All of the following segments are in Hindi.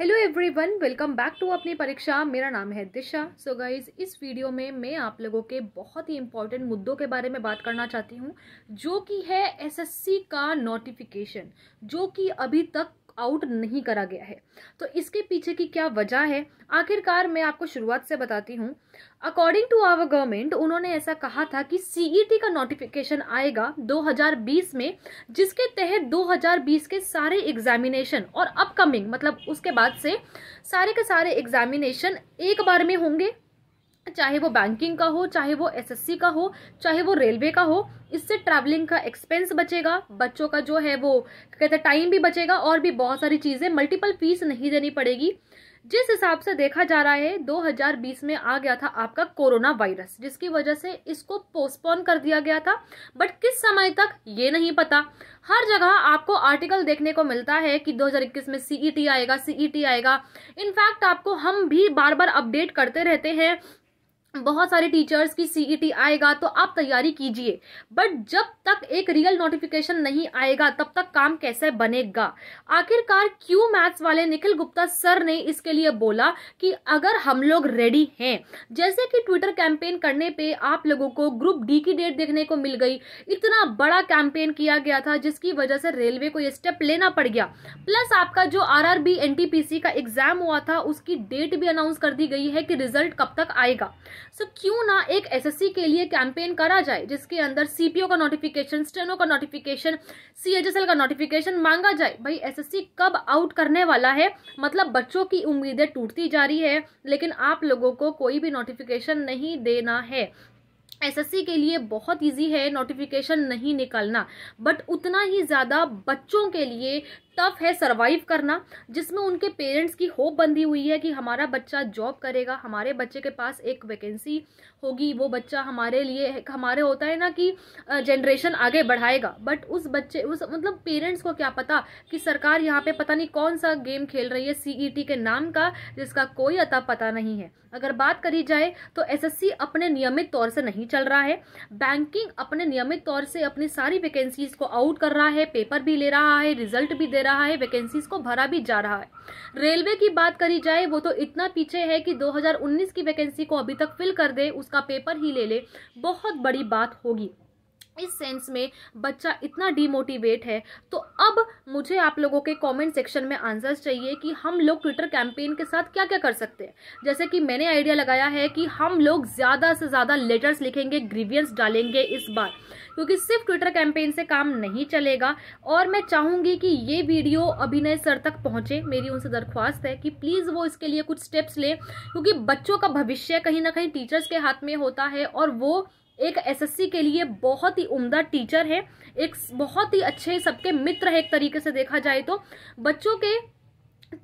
Hello everyone welcome back to Apni Pariksha. मेरा नाम है दिशा। सो so गाइज़ इस वीडियो में मैं आप लोगों के बहुत ही इंपॉर्टेंट मुद्दों के बारे में बात करना चाहती हूँ, जो कि है एसएससी का नोटिफिकेशन जो कि अभी तक आउट नहीं करा गया है। तो इसके पीछे की क्या वजह है? आखिरकार मैं आपको शुरुआत से बताती हूँ। अकॉर्डिंग टू आवर गवर्नमेंट उन्होंने ऐसा कहा था कि सीईटी e का नोटिफिकेशन आएगा 2020 में, जिसके तहत 2020 के सारे एग्जामिनेशन और अपकमिंग मतलब उसके बाद से सारे के सारे एग्जामिनेशन एक बार में होंगे। चाहे वो बैंकिंग का हो, चाहे वो एसएससी का हो, चाहे वो रेलवे का हो, इससे ट्रैवलिंग का एक्सपेंस बचेगा, बच्चों का जो है वो कहते हैं टाइम भी बचेगा और भी बहुत सारी चीज़ें मल्टीपल फ़ीस नहीं देनी पड़ेगी। जिस हिसाब से देखा जा रहा है 2020 में आ गया था आपका कोरोना वायरस, जिसकी वजह से इसको पोस्टपोन कर दिया गया था बट किस समय तक, ये नहीं पता। हर जगह आपको आर्टिकल देखने को मिलता है कि 2021 में सीईटी आएगा सीईटी आएगा। इनफैक्ट आपको हम भी बार बार अपडेट करते रहते हैं बहुत सारे टीचर्स की सीईटी e आएगा तो आप तैयारी कीजिए। बट जब तक एक रियल नोटिफिकेशन नहीं आएगा, तब तक काम कैसे बनेगा? आखिरकार क्यों मैथ्स वाले निखिल गुप्ता सर ने इसके लिए बोला कि अगर हम लोग रेडी हैं? जैसे कि ट्विटर कैंपेन करने पे आप लोगों को ग्रुप डी की डेट देखने को मिल गई। इतना बड़ा कैंपेन किया गया था, जिसकी वजह से रेलवे को ये स्टेप लेना पड़ गया। प्लस आपका जो आर आर का एग्ज़ाम हुआ था, उसकी डेट भी अनाउंस कर दी गई है कि रिज़ल्ट कब तक आएगा। सो so, क्यों ना एक एसएससी के लिए कैंपेन करा जाए जिसके अंदर सीपीओ का नोटिफिकेशन स्टेनो का नोटिफिकेशन सीएचएसएल का नोटिफिकेशन मांगा जाए। भाई एसएससी कब आउट करने वाला है? मतलब बच्चों की उम्मीदें टूटती जा रही है लेकिन आप लोगों को कोई भी नोटिफिकेशन नहीं देना है। एसएससी के लिए बहुत इजी है नोटिफिकेशन नहीं निकालना बट उतना ही ज़्यादा बच्चों के लिए टफ है सरवाइव करना, जिसमें उनके पेरेंट्स की होप बंधी हुई है कि हमारा बच्चा जॉब करेगा, हमारे बच्चे के पास एक वैकेंसी होगी, वो बच्चा हमारे लिए, हमारे होता है ना कि जनरेशन आगे बढ़ाएगा। बट उस बच्चे, उस मतलब पेरेंट्स को क्या पता कि सरकार यहाँ पे पता नहीं कौन सा गेम खेल रही है सीईटी e के नाम का, जिसका कोई अता पता नहीं है। अगर बात करी जाए तो एसएससी अपने नियमित तौर से नहीं चल रहा है। बैंकिंग अपने नियमित तौर से अपनी सारी वैकेंसीज को आउट कर रहा है पेपर भी ले रहा है रिज़ल्ट भी दे रहा है वैकेंसीज को भरा भी जा रहा है। रेलवे की बात करी जाए, वो तो इतना पीछे है कि 2019 की वैकेंसी को अभी तक फिल कर दे, उसका पेपर ही ले ले। बहुत बड़ी बात होगी। इस सेंस में बच्चा इतना डीमोटिवेट है तो अब मुझे आप लोगों के कमेंट सेक्शन में आंसर्स चाहिए कि हम लोग ट्विटर कैंपेन के साथ क्या क्या कर सकते हैं। जैसे कि मैंने आइडिया लगाया है कि हम लोग ज़्यादा से ज़्यादा लेटर्स लिखेंगे ग्रीवियंस डालेंगे इस बार। क्योंकि सिर्फ़ ट्विटर कैंपेन से काम नहीं चलेगा और मैं चाहूँगी कि ये वीडियो अभिनय सर तक पहुँचे। मेरी उनसे दरख्वास्त है कि प्लीज़ वो इसके लिए कुछ स्टेप्स ले, क्योंकि बच्चों का भविष्य कहीं ना कहीं टीचर्स के हाथ में होता है और वो एक एसएससी के लिए बहुत ही उम्दा टीचर है। एक बहुत ही अच्छे सबके मित्र है एक तरीके से देखा जाए तो। बच्चों के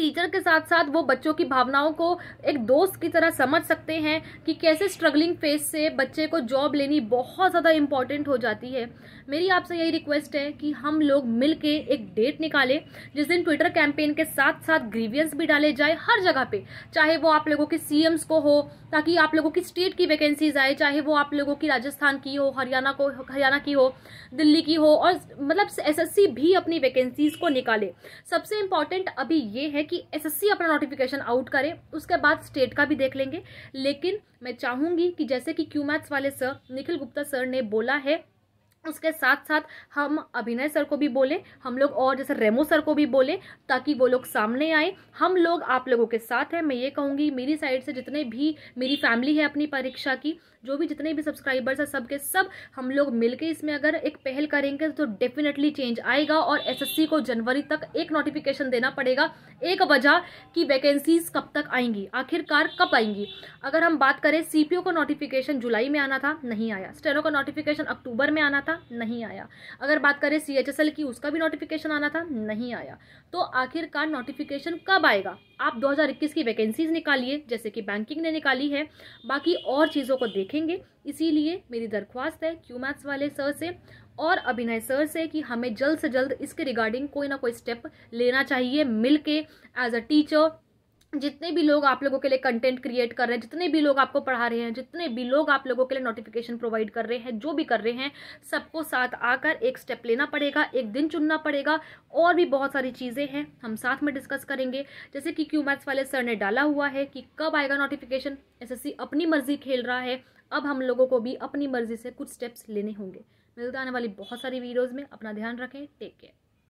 टीचर के साथ साथ वो बच्चों की भावनाओं को एक दोस्त की तरह समझ सकते हैं कि कैसे स्ट्रगलिंग फ़ेज़ से बच्चे को जॉब लेनी बहुत ज़्यादा इंपॉर्टेंट हो जाती है। मेरी आपसे यही रिक्वेस्ट है कि हम लोग मिल एक डेट निकालें, जिस दिन ट्विटर कैंपेन के साथ साथ ग्रीवियंस भी डाले जाए हर जगह पे, चाहे वो आप लोगों के सीएम्स को हो, ताकि आप लोगों की स्टेट की वैकेंसीज आए, चाहे वो आप लोगों की राजस्थान की हो, हरियाणा को, हरियाणा की हो, दिल्ली की हो, और मतलब एसएससी भी अपनी वैकेंसीज को निकाले। सबसे इंपॉर्टेंट अभी ये है कि एसएससी अपना नोटिफिकेशन आउट करे, उसके बाद स्टेट का भी देख लेंगे। लेकिन मैं चाहूँगी कि जैसे कि क्यू मैथ्स वाले सर निखिल गुप्ता सर ने बोला है उसके साथ साथ हम अभिनय सर को भी बोले, हम लोग और जैसे रेमो सर को भी बोले, ताकि वो लोग सामने आए। हम लोग आप लोगों के साथ हैं, मैं ये कहूँगी, मेरी साइड से जितने भी, मेरी फैमिली है अपनी परीक्षा की, जो भी जितने भी सब्सक्राइबर्स हैं सबके सब, हम लोग मिलके इसमें अगर एक पहल करेंगे तो डेफिनेटली चेंज आएगा और एसएससी को जनवरी तक एक नोटिफिकेशन देना पड़ेगा, एक वजह कि वैकेंसीज कब तक आएँगी, आखिरकार कब आएँगी। अगर हम बात करें सीपीओ का नोटिफिकेशन जुलाई में आना था, नहीं आया। स्टेनो का नोटिफिकेशन अक्टूबर में आना था नहीं आया। अगर बात करें सी एच एस एल की, उसका भी नोटिफिकेशन आना था, नहीं आया। तो आखिरकार नोटिफिकेशन कब आएगा? आप 2021 की वैकेंसीज निकालिए, जैसे कि बैंकिंग ने निकाली है। बाकी और चीज़ों को देखेंगे। इसीलिए मेरी दरख्वास्त है क्यू मैथ्स वाले सर से और अभिनय सर से कि हमें जल्द से जल्द इसके रिगार्डिंग कोई ना कोई स्टेप लेना चाहिए मिल के एज अ टीचर जितने भी लोग आप लोगों के लिए कंटेंट क्रिएट कर रहे हैं, जितने भी लोग आपको पढ़ा रहे हैं, जितने भी लोग आप लोगों के लिए नोटिफिकेशन प्रोवाइड कर रहे हैं, जो भी कर रहे हैं, सबको साथ आकर एक स्टेप लेना पड़ेगा, एक दिन चुनना पड़ेगा। और भी बहुत सारी चीज़ें हैं, हम साथ में डिस्कस करेंगे। जैसे कि क्यू मैथ्स वाले सर ने डाला हुआ है कि कब आएगा नोटिफिकेशन एसएससी अपनी मर्ज़ी खेल रहा है। अब हम लोगों को भी अपनी मर्ज़ी से कुछ स्टेप्स लेने होंगे। मिलते आने वाली बहुत सारी वीडियोज़ में। अपना ध्यान रखें। Take care